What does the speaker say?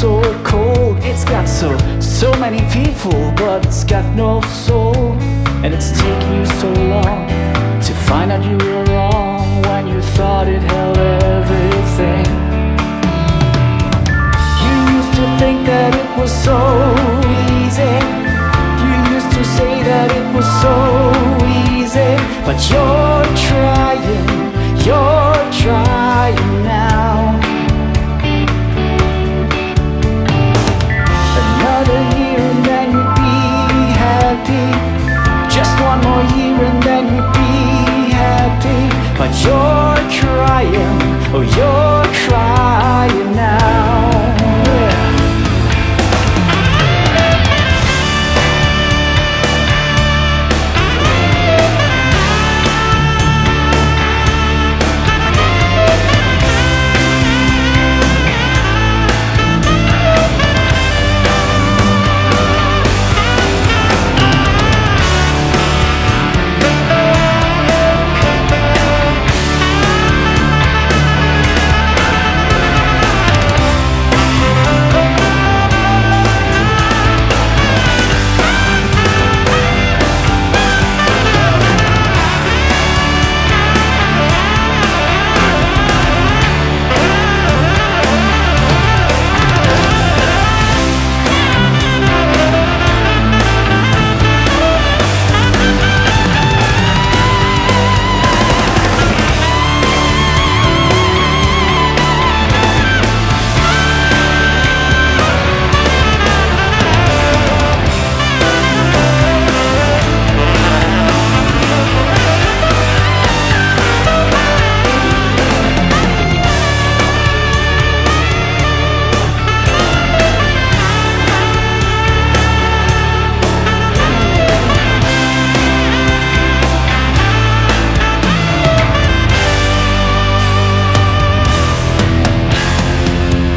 so cold. It's got so, so many people But it's got no soul. And it's taking you so long To find out you were wrong When you thought it held everything. You used to think that it was so easy. You used to say that it was so easy But you're